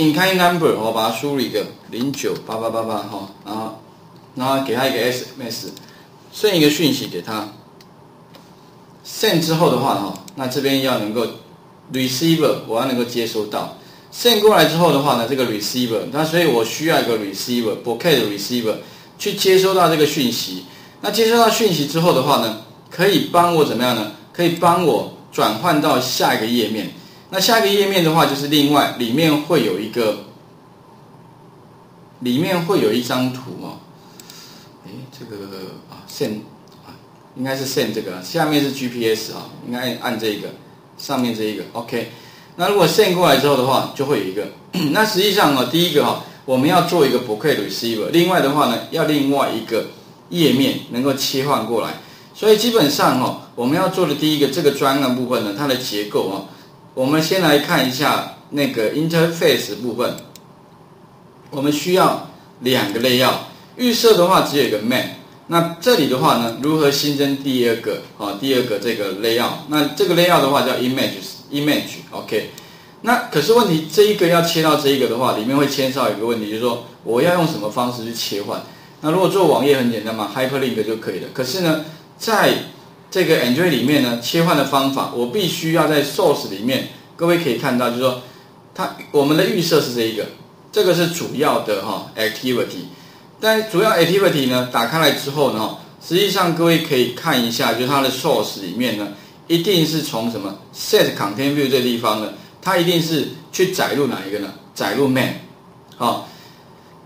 ink number，我把它输入一个零九八八八八哈，然后然后给他一个 SMS，送一个讯息给他，send 之后的话哈，那这边要能够 receiver 我要能够接收到，send 过来之后的话呢，这个 receiver 那所以我需要一个 receiver bouquet 的 receiver 去接收到这个讯息，那接收到讯息之后的话呢，可以帮我怎么样呢？可以帮我转换到下一个页面。那下一个页面的话，就是另外里面会有一个，里面会有一张图哦。哎，这个啊线啊，应该是 send 这个，下面是 GPS 啊，应该按这个，上面这一个 OK。那如果线过来之后的话，就会有一个。那实际上啊，第一个哈，我们要做一个 bouquet receiver，另外的话呢，要另外一个页面能够切换过来。所以基本上哈，我们要做的第一个这个专案部分呢，它的结构啊。我们先来看一下那个 interface 部分，我们需要两个类要。预设的话只有一个 main，那这里的话呢，如何新增第二个啊？第二个这个 layout，那这个 layout 的话叫 images，image，OK。那可是问题，这一个要切到这一个的话，里面会牵涉一个问题，就是说我要用什么方式去切换？那如果做网页很简单嘛，hyperlink 就可以了。可是呢，在这个 Android 里面呢，切换的方法，我必须要在 Source 里面，各位可以看到，就是说，它我们的预设是这一个，这个是主要的哈 Activity，但主要 Activity 呢，打开来之后呢，实际上各位可以看一下，就是它的 Source 里面呢，一定是从什么 Set Content View 这地方呢，它一定是去载入哪一个呢？载入 Main，好，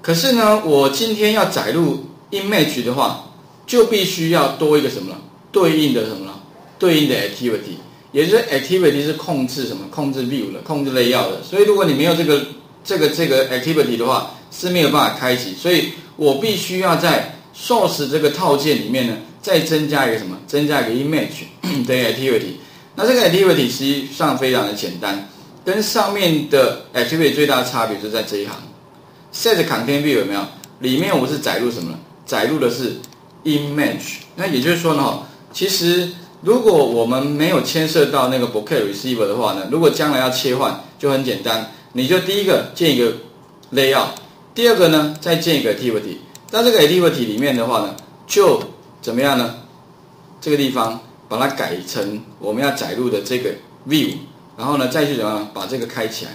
可是呢，我今天要载入 Image 的话，就必须要多一个什么了？对应的什么呢？对应的 activity，也就是 activity 是控制什么？控制 view 的，控制 layout 的。所以如果你没有这个这个这个 activity 的话，是没有办法开启。所以我必须要在 source 这个套件里面呢，再增加一个什么？增加一个 image 的 activity。那这个 activity 实际上非常的简单，跟上面的 activity 最大的差别就在这一行。set content view 有没有？里面我是载入什么？载入的是 image。那也就是说呢？其实，如果我们没有牵涉到那个 bouquet receiver 的话呢，如果将来要切换，就很简单，你就第一个建一个 layout，第二个呢再建一个 activity。那这个 activity 里面的话呢，就怎么样呢？这个地方把它改成我们要载入的这个 view，然后呢再去怎么样把这个开起来。